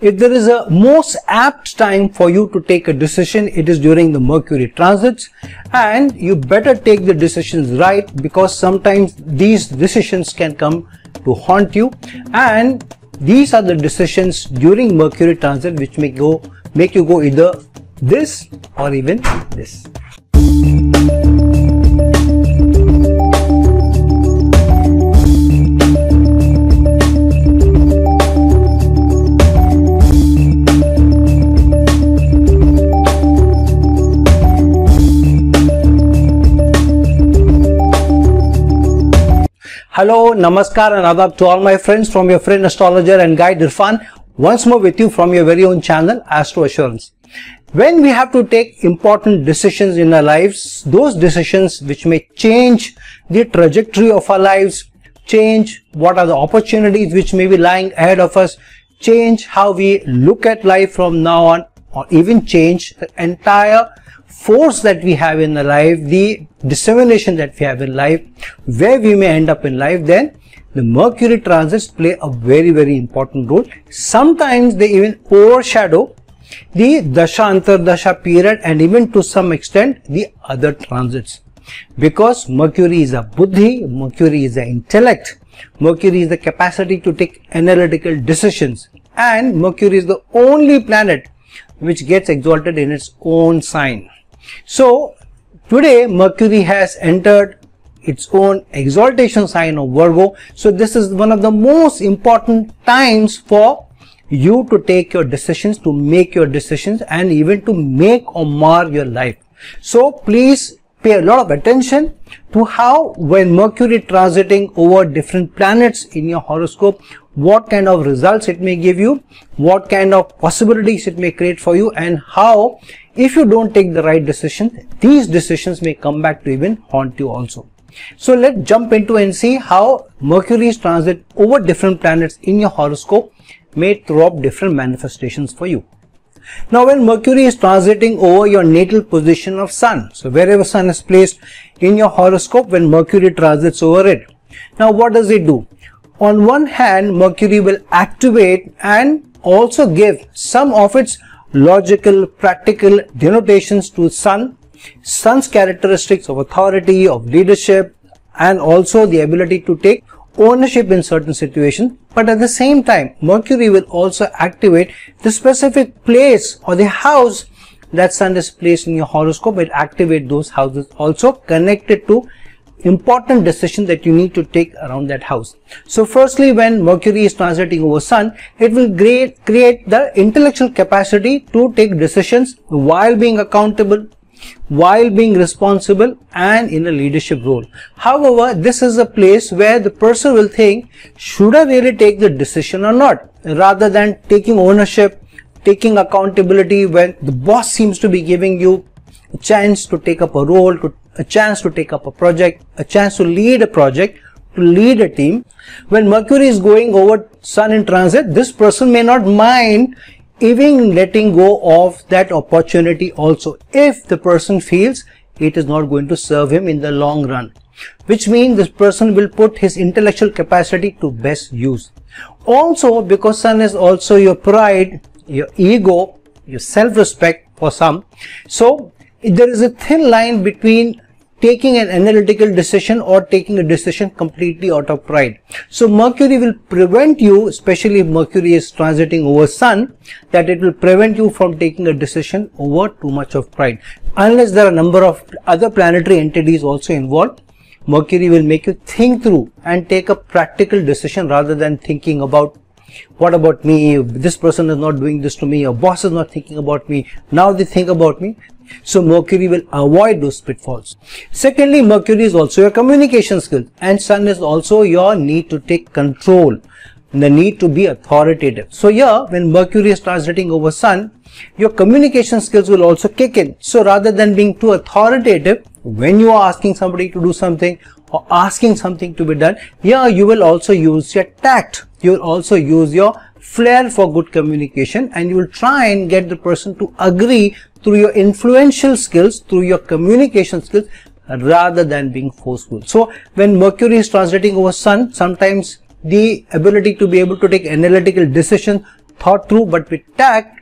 if there is a most apt time for you to take a decision, it is during the Mercury transits and you better take the decisions right because sometimes these decisions can come to haunt you and these are the decisions during Mercury transit which may go make you go either this or even this. Hello, Namaskar and Adab to all my friends from your friend astrologer and guide Irfan once more with you from your very own channel Astro Assurance. When we have to take important decisions in our lives, those decisions which may change the trajectory of our lives, change what are the opportunities which may be lying ahead of us, change how we look at life from now on or even change the entire force that we have in the life, the dissemination that we have in life, where we may end up in life, then the Mercury transits play a very, very important role. Sometimes they even overshadow the Dasha Antardasha period and even to some extent the other transits. Because Mercury is a Buddhi, Mercury is the intellect, Mercury is the capacity to take analytical decisions and Mercury is the only planet which gets exalted in its own sign. So today Mercury has entered its own exaltation sign of Virgo. So this is one of the most important times for you to take your decisions, to make your decisions and even to make or mar your life. So please pay a lot of attention to how when Mercury transiting over different planets in your horoscope, what kind of results it may give you, what kind of possibilities it may create for you and how if you don't take the right decision, these decisions may come back to even haunt you also. So let's jump into and see how Mercury's transit over different planets in your horoscope may throw up different manifestations for you. Now when Mercury is transiting over your natal position of Sun, so wherever Sun is placed in your horoscope when Mercury transits over it. Now what does it do? On one hand, Mercury will activate and also give some of its logical, practical denotations to Sun, Sun's characteristics of authority, of leadership, and also the ability to take ownership in certain situations. But at the same time, Mercury will also activate the specific place or the house that Sun is placed in your horoscope. It activate those houses also connected to important decision that you need to take around that house. So firstly, when Mercury is transiting over Sun, it will create, create the intellectual capacity to take decisions while being accountable, while being responsible and in a leadership role. However, this is a place where the person will think, should I really take the decision or not? Rather than taking ownership, taking accountability when the boss seems to be giving you a chance to take up a role, to a chance to take up a project, a chance to lead a project, to lead a team. When Mercury is going over Sun in transit, this person may not mind even letting go of that opportunity also. If the person feels it is not going to serve him in the long run which means this person will put his intellectual capacity to best use. Also because sun is also your pride your ego your self-respect for some. So there is a thin line between taking an analytical decision or taking a decision completely out of pride. So Mercury will prevent you, especially if Mercury is transiting over Sun, that it will prevent you from taking a decision over too much of pride. Unless there are a number of other planetary entities also involved, Mercury will make you think through and take a practical decision rather than thinking about what about me this person is not doing this to me or boss is not thinking about me now they think about me so Mercury will avoid those pitfalls. Secondly, Mercury is also your communication skills and Sun is also your need to take control, the need to be authoritative. So here, when Mercury is transiting over Sun, your communication skills will also kick in. So rather than being too authoritative, when you are asking somebody to do something or asking something to be done, here you will also use your tact. You will also use your flair for good communication and you will try and get the person to agree through your influential skills, through your communication skills rather than being forceful. So when Mercury is translating over Sun, sometimes the ability to be able to take analytical decisions, thought through but with tact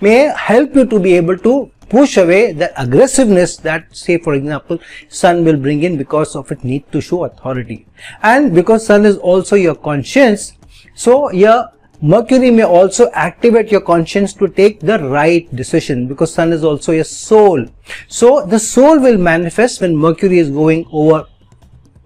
may help you to be able to push away the aggressiveness that say for example sun will bring in because of it need to show authority and because sun is also your conscience so your mercury may also activate your conscience to take the right decision because sun is also your soul. So the soul will manifest when mercury is going over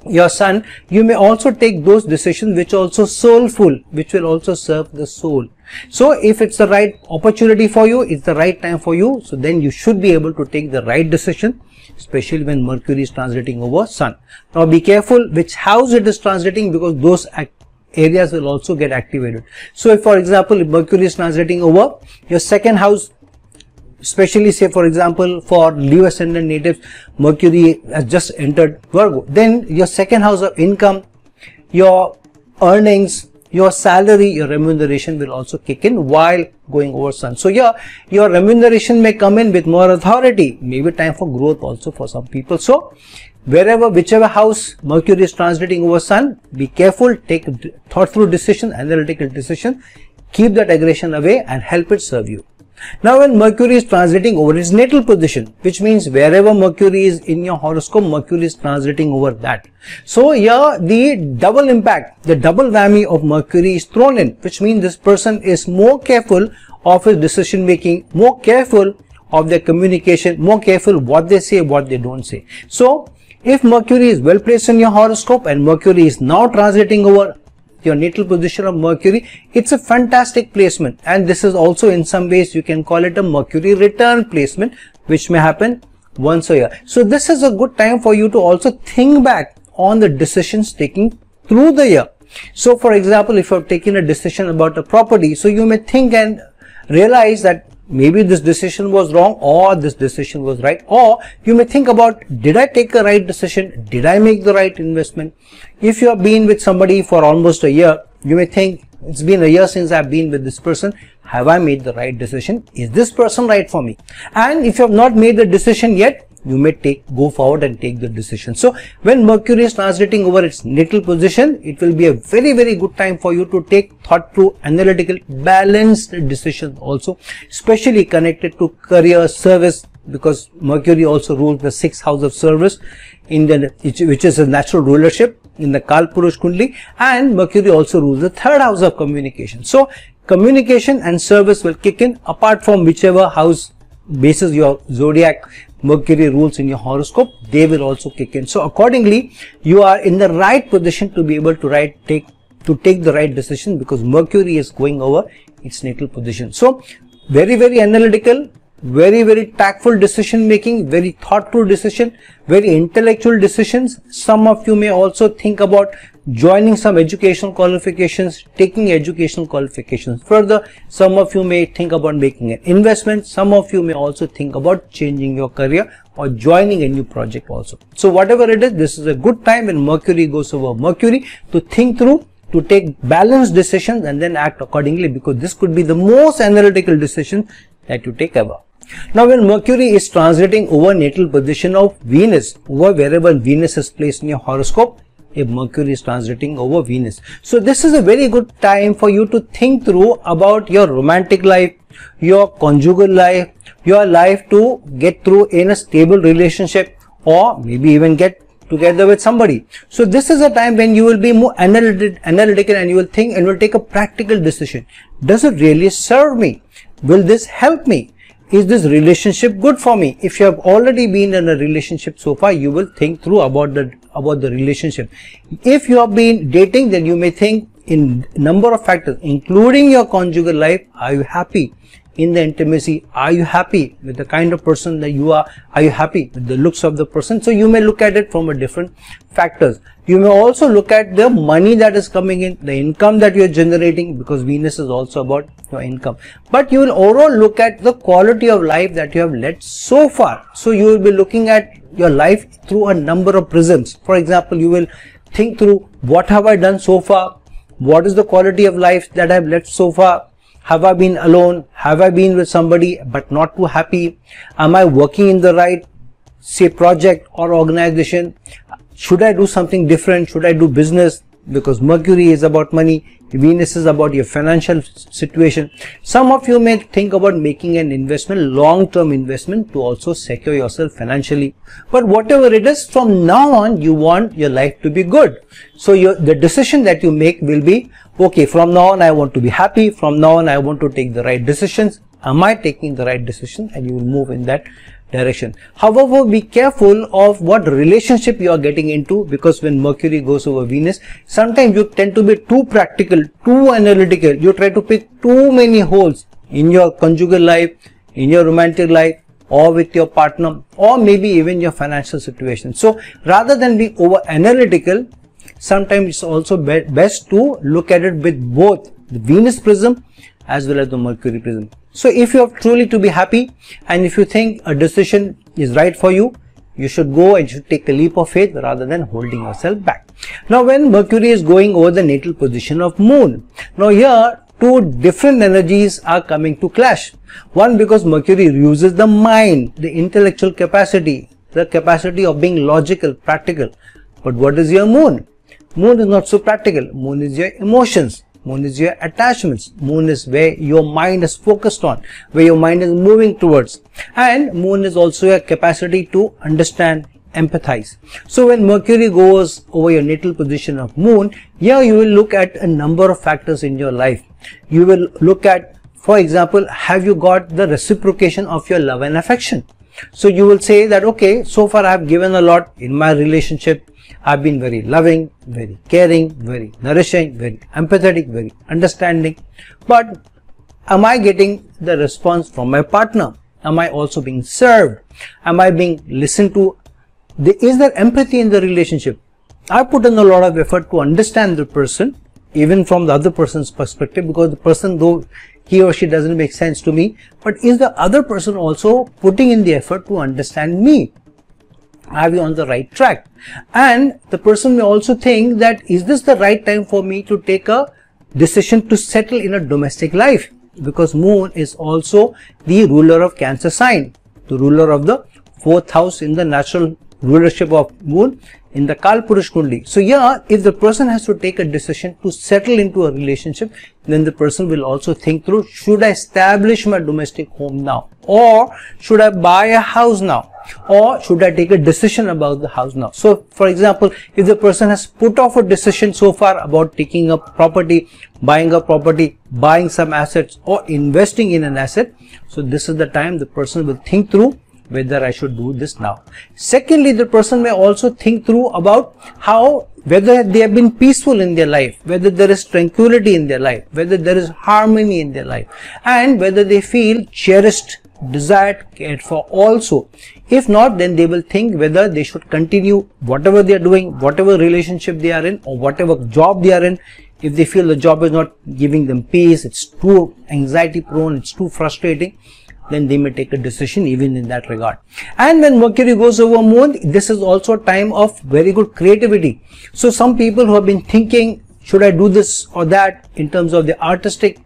your sun. You may also take those decisions which also soulful which will also serve the soul. So if it's the right opportunity for you it's the right time for you so then you should be able to take the right decision especially when mercury is transiting over sun. Now be careful which house it is transiting because those areas will also get activated. So if for example mercury is transiting over your second house especially say for example for Leo ascendant natives Mercury has just entered Virgo then your second house of income your earnings your salary your remuneration will also kick in while going over sun. So yeah your remuneration may come in with more authority. Maybe time for growth also for some people. So wherever whichever house mercury is transiting over sun be careful take thought through decision analytical decision keep that aggression away and help it serve you now when Mercury is transiting over its natal position, which means wherever Mercury is in your horoscope, Mercury is transiting over that. So here the double impact, the double whammy of Mercury is thrown in, which means this person is more careful of his decision making, more careful of their communication, more careful what they say, what they don't say. So if Mercury is well placed in your horoscope and Mercury is now transiting over your natal position of Mercury, it's a fantastic placement and this is also in some ways you can call it a Mercury return placement which may happen once a year. So this is a good time for you to also think back on the decisions taken through the year. So for example, if you're taking a decision about a property, so you may think and realize that maybe this decision was wrong or this decision was right. Or you may think about did I take the right decision? Did I make the right investment? If you have been with somebody for almost a year you may think it's been a year since I've been with this person. Have I made the right decision? Is this person right for me? And if you have not made the decision yet you may take go forward and take the decision so when mercury is transiting over its natal position it will be a very very good time for you to take thought through analytical balanced decisions also especially connected to career service because mercury also rules the sixth house of service in the which is a natural rulership in the Kalpurush Kundli and Mercury also rules the third house of communication. So communication and service will kick in apart from whichever house bases your zodiac Mercury rules in your horoscope, they will also kick in. So accordingly, you are in the right position to be able to write, take, to take the right decision because Mercury is going over its natal position. So very, very analytical, very, very tactful decision making, very thoughtful decision, very intellectual decisions. Some of you may also think about joining some educational qualifications, taking educational qualifications. Further, some of you may think about making an investment. Some of you may also think about changing your career or joining a new project also. So whatever it is, this is a good time when Mercury goes over Mercury to think through to take balanced decisions and then act accordingly because this could be the most analytical decision that you take ever. Now when Mercury is transiting over natal position of Venus, over wherever Venus is placed in your horoscope, if Mercury is transiting over Venus. So this is a very good time for you to think through about your romantic life, your conjugal life, your life to get through in a stable relationship or maybe even get together with somebody. So this is a time when you will be more analytical and you will think and will take a practical decision. Does it really serve me? Will this help me? is this relationship good for me if you have already been in a relationship so far you will think through about the about the relationship. If you have been dating then you may think in number of factors including your conjugal life are you happy in the intimacy are you happy with the kind of person that you are? Are you happy with the looks of the person? So you may look at it from a different factors. You may also look at the money that is coming in the income that you are generating because venus is also about your income. But you will overall look at the quality of life that you have led so far. So you will be looking at your life through a number of prisms. For example you will think through what have i done so far? What is the quality of life that i've led so far have I been alone? Have I been with somebody but not too happy? Am I working in the right, say, project or organization? Should I do something different? Should I do business? Because Mercury is about money, Venus is about your financial situation. Some of you may think about making an investment, long-term investment to also secure yourself financially. But whatever it is, from now on, you want your life to be good. So your, the decision that you make will be, okay, from now on, I want to be happy. From now on, I want to take the right decisions. Am I taking the right decision? And you will move in that direction. However, be careful of what relationship you are getting into because when Mercury goes over Venus, sometimes you tend to be too practical, too analytical. You try to pick too many holes in your conjugal life, in your romantic life, or with your partner, or maybe even your financial situation. So, rather than being over analytical, sometimes it's also be best to look at it with both the Venus prism as well as the Mercury prism. So if you are truly to be happy and if you think a decision is right for you, you should go and should take a leap of faith rather than holding yourself back. Now when Mercury is going over the natal position of moon, now here two different energies are coming to clash. One because Mercury uses the mind, the intellectual capacity, the capacity of being logical, practical. But what is your moon? Moon is not so practical. Moon is your emotions. Moon is your attachments. Moon is where your mind is focused on, where your mind is moving towards. And moon is also a capacity to understand, empathize. So when Mercury goes over your natal position of moon, here you will look at a number of factors in your life. You will look at, for example, have you got the reciprocation of your love and affection? So you will say that, okay, so far I have given a lot in my relationship. I've been very loving, very caring, very nourishing, very empathetic, very understanding. But am I getting the response from my partner? Am I also being served? Am I being listened to? Is there empathy in the relationship? I put in a lot of effort to understand the person, even from the other person's perspective, because the person, though he or she doesn't make sense to me, but is the other person also putting in the effort to understand me? Are we on the right track? And the person may also think that is this the right time for me to take a decision to settle in a domestic life? Because moon is also the ruler of cancer sign. The ruler of the fourth house in the natural rulership of moon in the Kalpurush Kundli. So yeah, if the person has to take a decision to settle into a relationship, then the person will also think through, should I establish my domestic home now? Or should I buy a house now? Or should I take a decision about the house now? So for example, if the person has put off a decision so far about taking a property, buying a property, buying some assets or investing in an asset, so this is the time the person will think through whether I should do this now. Secondly, the person may also think through about how whether they have been peaceful in their life, whether there is tranquility in their life, whether there is harmony in their life, and whether they feel cherished, desired, cared for also. If not, then they will think whether they should continue whatever they are doing, whatever relationship they are in, or whatever job they are in. If they feel the job is not giving them peace, it's too anxiety prone, it's too frustrating, then they may take a decision even in that regard. And when Mercury goes over moon, this is also a time of very good creativity. So some people who have been thinking, should I do this or that in terms of the artistic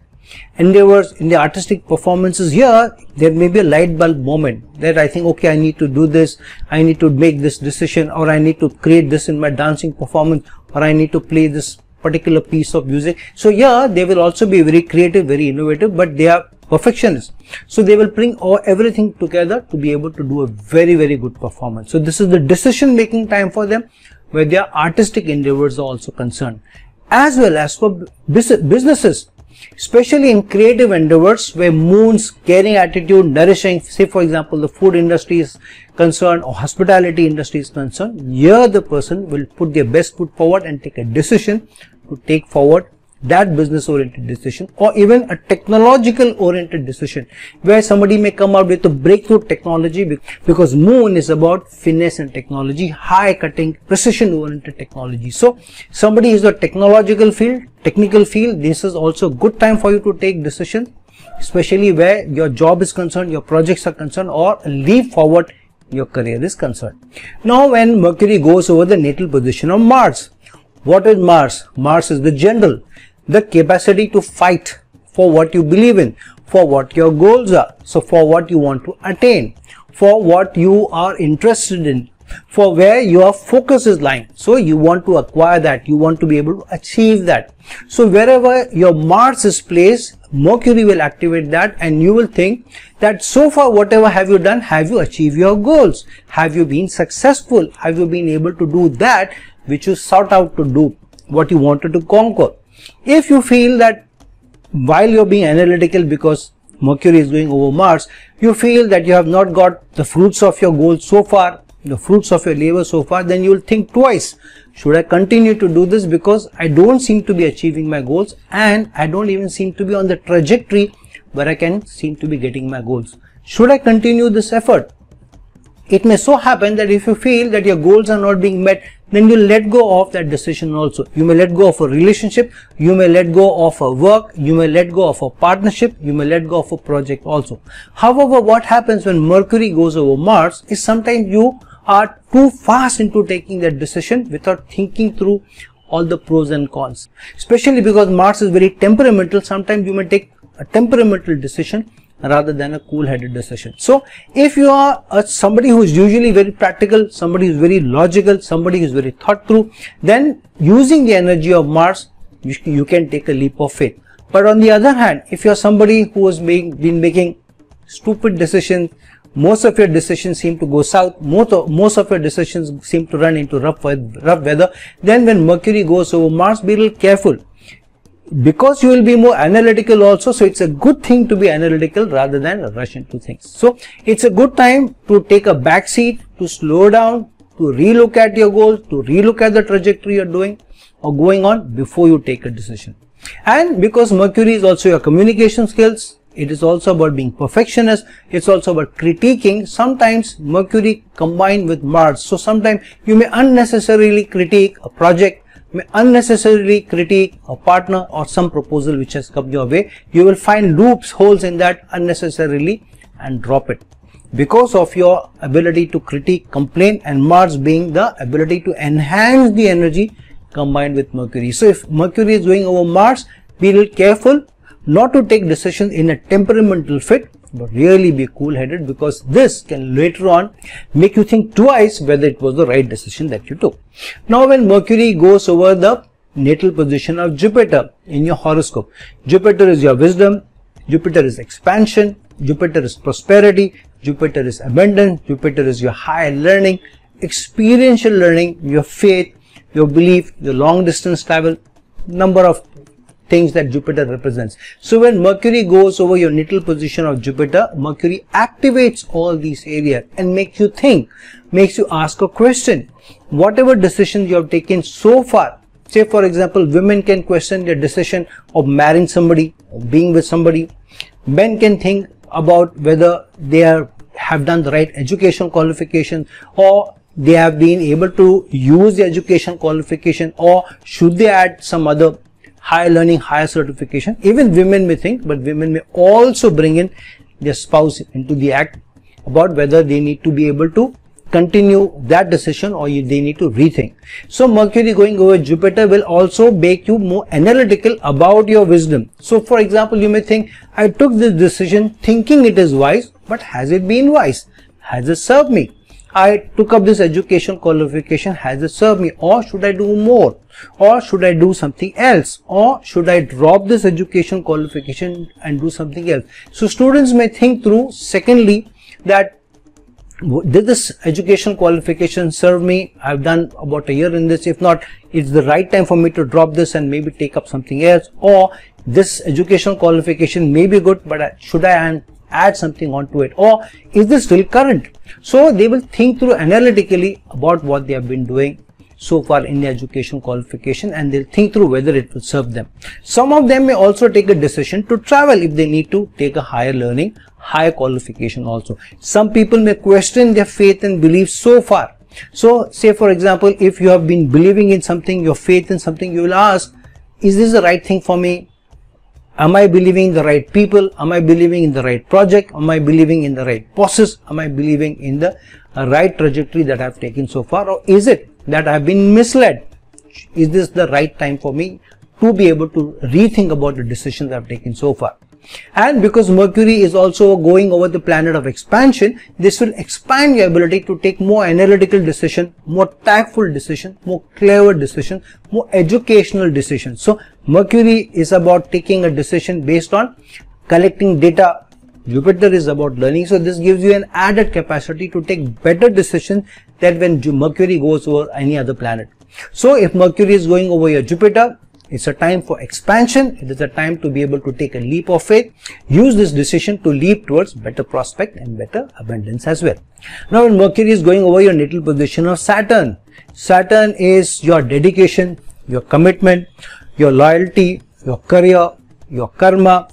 endeavors in the artistic performances here there may be a light bulb moment that i think okay i need to do this i need to make this decision or i need to create this in my dancing performance or i need to play this particular piece of music so yeah they will also be very creative very innovative but they are perfectionists. So they will bring all everything together to be able to do a very very good performance. So this is the decision making time for them where their artistic endeavors are also concerned. As well as for businesses especially in creative endeavors where moon's caring attitude nourishing say for example the food industry is concerned or hospitality industry is concerned here the person will put their best foot forward and take a decision to take forward that business oriented decision or even a technological oriented decision where somebody may come out with a breakthrough technology because moon is about finesse and technology high cutting precision oriented technology. So somebody is a technological field technical field this is also good time for you to take decision especially where your job is concerned your projects are concerned or leap forward your career is concerned. Now when mercury goes over the natal position of mars what is mars mars is the general the capacity to fight for what you believe in, for what your goals are, so for what you want to attain, for what you are interested in. for where your focus is lying. So you want to acquire that. You want to be able to achieve that. So wherever your Mars is placed, Mercury will activate that and you will think that so far whatever have you done, have you achieved your goals? Have you been successful? Have you been able to do that which you sought out to do, what you wanted to conquer? If you feel that while you're being analytical because Mercury is going over Mars, you feel that you have not got the fruits of your goals so far, the fruits of your labor so far, then you will think twice. Should I continue to do this because I don't seem to be achieving my goals and I don't even seem to be on the trajectory where I can seem to be getting my goals. Should I continue this effort? It may so happen that if you feel that your goals are not being met, then you let go of that decision also. You may let go of a relationship, you may let go of a work, you may let go of a partnership, you may let go of a project also. However, what happens when Mercury goes over Mars is sometimes you are too fast into taking that decision without thinking through all the pros and cons. Especially because Mars is very temperamental, sometimes you may take a temperamental decision rather than a cool-headed decision. So, if you are a, somebody who is usually very practical, somebody who is very logical, somebody who is very thought through, then using the energy of Mars, you, you can take a leap of faith. But on the other hand, if you are somebody who has been, been making stupid decisions, most of your decisions seem to go south, most of, most of your decisions seem to run into rough, rough weather, then when Mercury goes over Mars, be a little careful because you will be more analytical also so it's a good thing to be analytical rather than rush into things. So it's a good time to take a back seat to slow down to relook at your goals to relook at the trajectory you're doing or going on before you take a decision. And because mercury is also your communication skills it is also about being perfectionist it's also about critiquing. Sometimes mercury combined with mars so sometimes you may unnecessarily critique a project may unnecessarily critique a partner or some proposal which has come your way, you will find loops, holes in that unnecessarily and drop it. Because of your ability to critique, complain and Mars being the ability to enhance the energy combined with Mercury. So if Mercury is going over Mars, be little careful not to take decisions in a temperamental fit really be cool headed because this can later on make you think twice whether it was the right decision that you took. Now when Mercury goes over the natal position of Jupiter in your horoscope, Jupiter is your wisdom, Jupiter is expansion, Jupiter is prosperity, Jupiter is abundance, Jupiter is your higher learning, experiential learning, your faith, your belief, your long distance travel, number of things that Jupiter represents. So when Mercury goes over your natal position of Jupiter, Mercury activates all these areas and makes you think, makes you ask a question. Whatever decisions you have taken so far, say for example, women can question their decision of marrying somebody, of being with somebody. Men can think about whether they are, have done the right education qualification or they have been able to use the education qualification or should they add some other higher learning, higher certification. Even women may think, but women may also bring in their spouse into the act about whether they need to be able to continue that decision or they need to rethink. So Mercury going over Jupiter will also make you more analytical about your wisdom. So for example, you may think, I took this decision thinking it is wise, but has it been wise? Has it served me? I took up this education qualification, has it served me or should I do more or should I do something else or should I drop this education qualification and do something else. So students may think through secondly that did this education qualification serve me? I've done about a year in this. If not, it's the right time for me to drop this and maybe take up something else or this education qualification may be good, but should I add something onto it or is this still current so they will think through analytically about what they have been doing so far in the education qualification and they'll think through whether it will serve them. Some of them may also take a decision to travel if they need to take a higher learning, higher qualification also. Some people may question their faith and belief so far. So say for example, if you have been believing in something, your faith in something, you will ask, is this the right thing for me? Am I believing in the right people? Am I believing in the right project? Am I believing in the right process? Am I believing in the right trajectory that I've taken so far? Or is it that I've been misled? Is this the right time for me to be able to rethink about the decisions I've taken so far? And because Mercury is also going over the planet of expansion, this will expand your ability to take more analytical decision, more tactful decision, more clever decision, more educational decision. So Mercury is about taking a decision based on collecting data Jupiter is about learning. So this gives you an added capacity to take better decisions than when Mercury goes over any other planet. So if Mercury is going over your Jupiter, it's a time for expansion. It is a time to be able to take a leap of faith. Use this decision to leap towards better prospect and better abundance as well. Now when Mercury is going over your natal position of Saturn, Saturn is your dedication, your commitment, your loyalty, your career, your karma,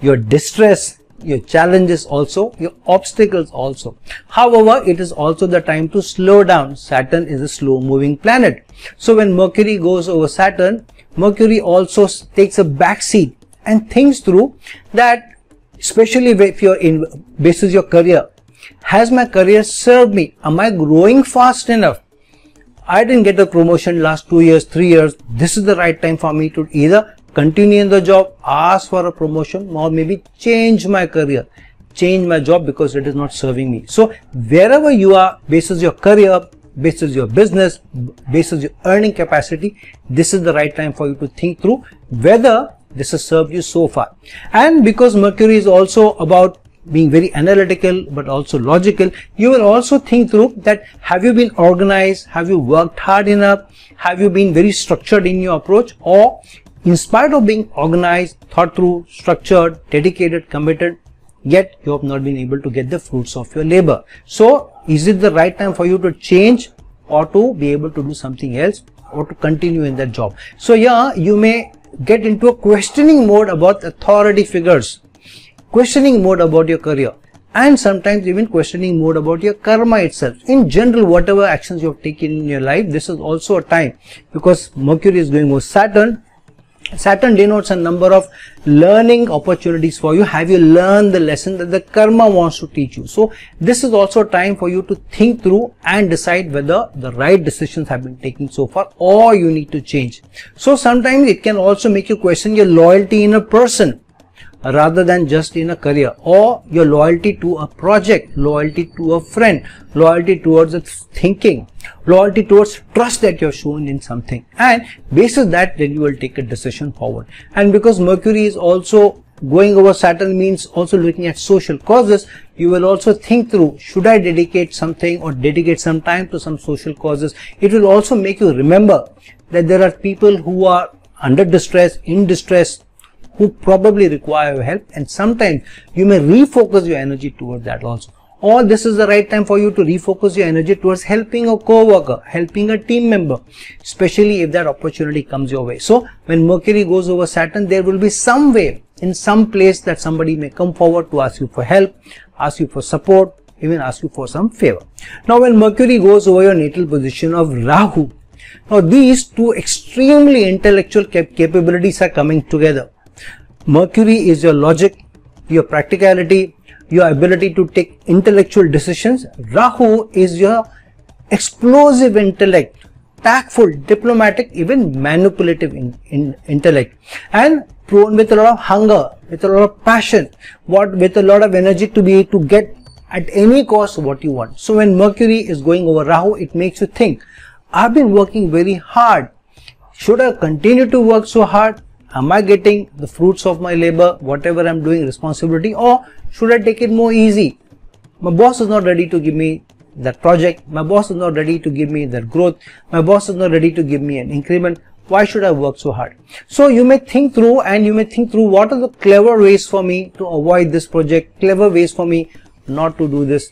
your distress, your challenges also, your obstacles also. However, it is also the time to slow down. Saturn is a slow moving planet. So when Mercury goes over Saturn, Mercury also takes a back seat and thinks through that especially if you're in basis your career, has my career served me? Am I growing fast enough? I didn't get a promotion last two years, three years. This is the right time for me to either continue in the job, ask for a promotion or maybe change my career, change my job because it is not serving me. So wherever you are, basis your career, basis your business, basis your earning capacity, this is the right time for you to think through whether this has served you so far. And because Mercury is also about being very analytical but also logical, you will also think through that have you been organized, have you worked hard enough, have you been very structured in your approach or in spite of being organized, thought through, structured, dedicated, committed, yet you have not been able to get the fruits of your labor. So, is it the right time for you to change or to be able to do something else or to continue in that job? So, yeah, you may get into a questioning mode about authority figures, questioning mode about your career and sometimes even questioning mode about your karma itself. In general, whatever actions you have taken in your life, this is also a time because Mercury is going with Saturn Saturn denotes a number of learning opportunities for you. Have you learned the lesson that the karma wants to teach you? So this is also time for you to think through and decide whether the right decisions have been taken so far or you need to change. So sometimes it can also make you question your loyalty in a person rather than just in a career or your loyalty to a project, loyalty to a friend, loyalty towards a thinking, loyalty towards trust that you have shown in something and basis that then you will take a decision forward. And because Mercury is also going over Saturn means also looking at social causes, you will also think through should I dedicate something or dedicate some time to some social causes. It will also make you remember that there are people who are under distress, in distress, who probably require your help and sometimes you may refocus your energy towards that also or this is the right time for you to refocus your energy towards helping a co-worker, helping a team member, especially if that opportunity comes your way. So when Mercury goes over Saturn, there will be some way in some place that somebody may come forward to ask you for help, ask you for support, even ask you for some favor. Now when Mercury goes over your natal position of Rahu, now these two extremely intellectual cap capabilities are coming together. Mercury is your logic, your practicality, your ability to take intellectual decisions. Rahu is your explosive intellect, tactful, diplomatic, even manipulative in, in intellect and prone with a lot of hunger, with a lot of passion, what with a lot of energy to be to get at any cost what you want. So when Mercury is going over Rahu, it makes you think, I've been working very hard. Should I continue to work so hard? Am I getting the fruits of my labor, whatever I'm doing responsibility or should I take it more easy? My boss is not ready to give me that project. My boss is not ready to give me that growth. My boss is not ready to give me an increment. Why should I work so hard? So you may think through and you may think through what are the clever ways for me to avoid this project, clever ways for me not to do this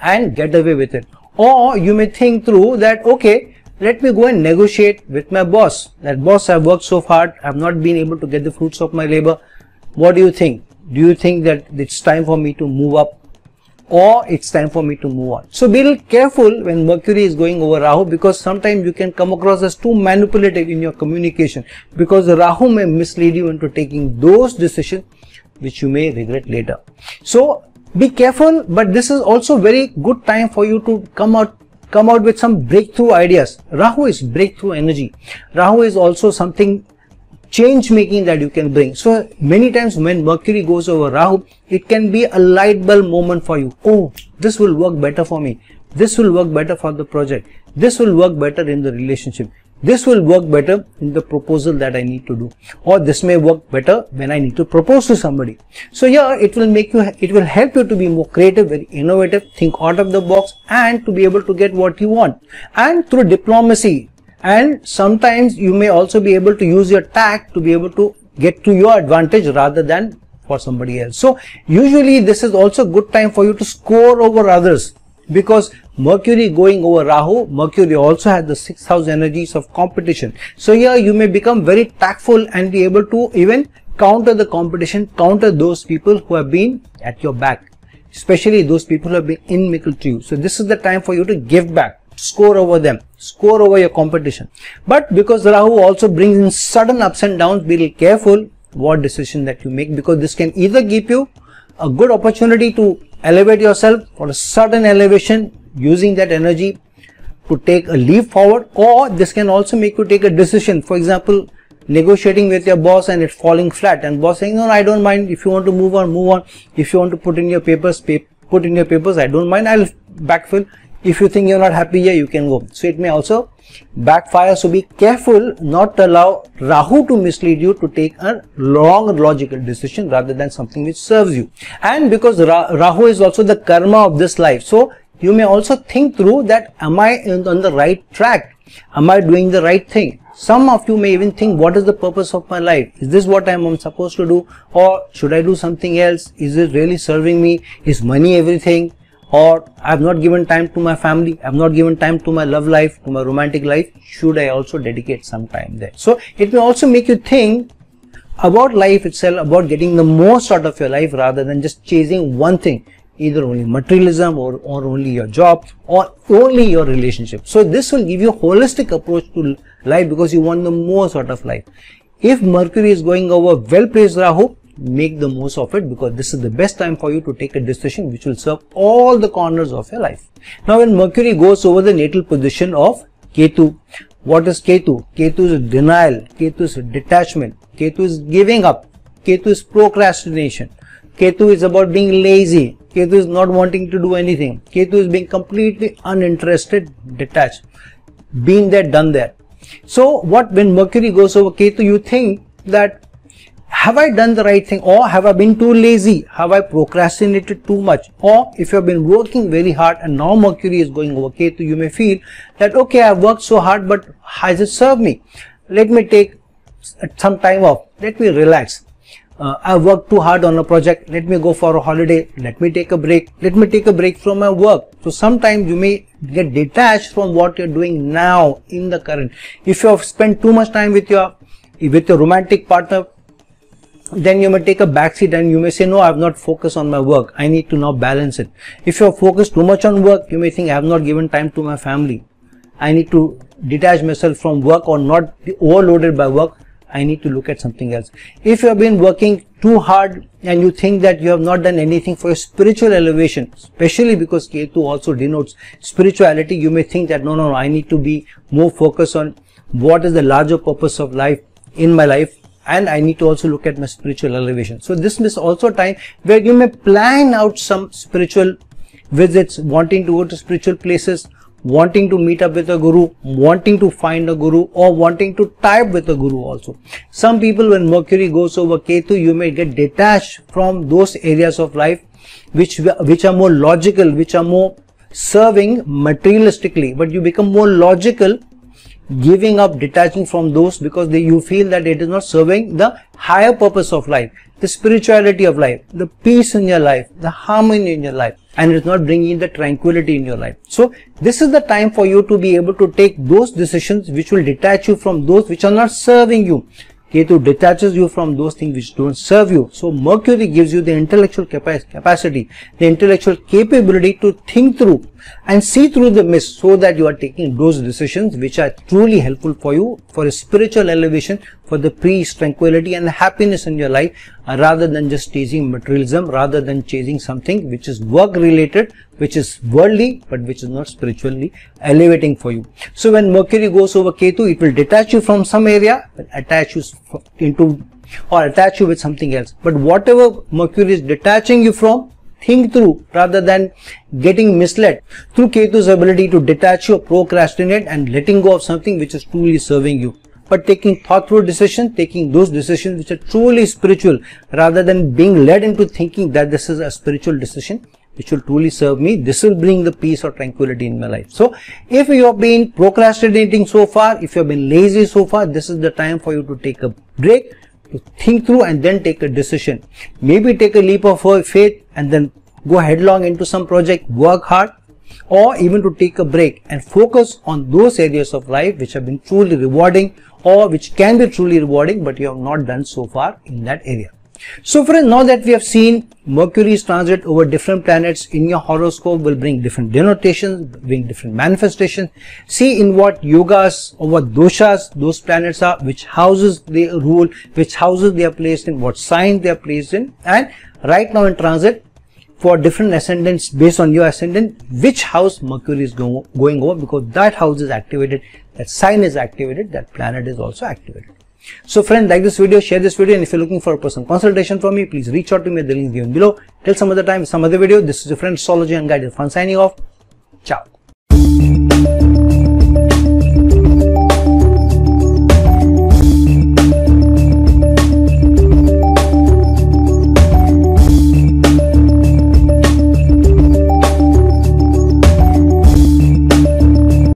and get away with it. Or you may think through that, okay, let me go and negotiate with my boss. That boss, I've worked so hard, I've not been able to get the fruits of my labor. What do you think? Do you think that it's time for me to move up or it's time for me to move on? So be careful when Mercury is going over Rahu because sometimes you can come across as too manipulative in your communication because Rahu may mislead you into taking those decisions which you may regret later. So be careful but this is also very good time for you to come out come out with some breakthrough ideas. Rahu is breakthrough energy. Rahu is also something change making that you can bring. So many times when Mercury goes over Rahu, it can be a light bulb moment for you. Oh, this will work better for me. This will work better for the project. This will work better in the relationship. This will work better in the proposal that I need to do. Or this may work better when I need to propose to somebody. So yeah, it will make you, it will help you to be more creative, very innovative, think out of the box and to be able to get what you want. And through diplomacy, and sometimes you may also be able to use your tact to be able to get to your advantage rather than for somebody else. So usually this is also a good time for you to score over others because Mercury going over Rahu, Mercury also has the sixth house energies of competition. So here you may become very tactful and be able to even counter the competition, counter those people who have been at your back, especially those people who have been inimical to you. So this is the time for you to give back, score over them, score over your competition. But because Rahu also brings in sudden ups and downs, be careful what decision that you make because this can either give you a good opportunity to elevate yourself for a certain elevation using that energy to take a leap forward or this can also make you take a decision. For example negotiating with your boss and it's falling flat and boss saying no, I don't mind. If you want to move on move on. If you want to put in your papers pay, put in your papers I don't mind. I'll backfill. If you think you're not happy here you can go. So it may also backfire so be careful not to allow rahu to mislead you to take a long logical decision rather than something which serves you and because Ra rahu is also the karma of this life so you may also think through that am I on the right track? Am I doing the right thing? Some of you may even think what is the purpose of my life? Is this what I am supposed to do? Or should I do something else? Is it really serving me? Is money everything? Or I have not given time to my family. I have not given time to my love life, to my romantic life. Should I also dedicate some time there? So it may also make you think about life itself, about getting the most out of your life rather than just chasing one thing either only materialism or, or only your job or only your relationship. So this will give you a holistic approach to life because you want the most out of life. If Mercury is going over well placed Rahu, make the most of it because this is the best time for you to take a decision which will serve all the corners of your life. Now when Mercury goes over the natal position of Ketu, what is Ketu? Ketu is denial, Ketu is detachment, Ketu is giving up, Ketu is procrastination, Ketu is about being lazy, Ketu is not wanting to do anything. Ketu is being completely uninterested, detached. Been there, done there. So what when Mercury goes over Ketu, you think that have I done the right thing or have I been too lazy? Have I procrastinated too much? Or if you have been working very hard and now Mercury is going over Ketu, you may feel that okay, I've worked so hard, but has it served me? Let me take some time off. Let me relax uh, I've worked too hard on a project, let me go for a holiday, let me take a break, let me take a break from my work. So sometimes you may get detached from what you're doing now in the current. If you have spent too much time with your, with your romantic partner, then you may take a backseat and you may say, no, I have not focused on my work. I need to now balance it. If you are focused too much on work, you may think I have not given time to my family. I need to detach myself from work or not be overloaded by work I need to look at something else. If you have been working too hard and you think that you have not done anything for your spiritual elevation, especially because Ketu also denotes spirituality, you may think that no, no, no, I need to be more focused on what is the larger purpose of life in my life and I need to also look at my spiritual elevation. So this is also a time where you may plan out some spiritual visits, wanting to go to spiritual places, wanting to meet up with a guru, wanting to find a guru or wanting to up with a guru also. Some people when Mercury goes over Ketu, you may get detached from those areas of life which, which are more logical, which are more serving materialistically, but you become more logical giving up, detaching from those because they, you feel that it is not serving the higher purpose of life, the spirituality of life, the peace in your life, the harmony in your life and it's not bringing the tranquility in your life. So this is the time for you to be able to take those decisions which will detach you from those which are not serving you. Ketu detaches you from those things which don't serve you. So Mercury gives you the intellectual capacity, the intellectual capability to think through and see through the mist so that you are taking those decisions which are truly helpful for you for a spiritual elevation for the peace tranquility and happiness in your life uh, rather than just chasing materialism rather than chasing something which is work related which is worldly but which is not spiritually elevating for you. So when mercury goes over ketu it will detach you from some area attach you into or attach you with something else. But whatever mercury is detaching you from think through rather than getting misled through Ketu's ability to detach you, procrastinate and letting go of something which is truly serving you. But taking thoughtful decisions, taking those decisions which are truly spiritual rather than being led into thinking that this is a spiritual decision which will truly serve me. This will bring the peace or tranquility in my life. So if you have been procrastinating so far, if you have been lazy so far, this is the time for you to take a break think through and then take a decision. Maybe take a leap of faith and then go headlong into some project, work hard, or even to take a break and focus on those areas of life which have been truly rewarding or which can be truly rewarding but you have not done so far in that area. So friends, now that we have seen Mercury's transit over different planets in your horoscope will bring different denotations, bring different manifestations. See in what yogas or what doshas those planets are, which houses they rule, which houses they are placed in, what sign they are placed in, and right now in transit for different ascendants based on your ascendant, which house Mercury is go going over because that house is activated, that sign is activated, that planet is also activated. So friend, like this video, share this video and if you're looking for a personal consultation from me, please reach out to me at the link given below. Till some other time, some other video. This is your friend Astrology and Guide Irfan signing off. Ciao.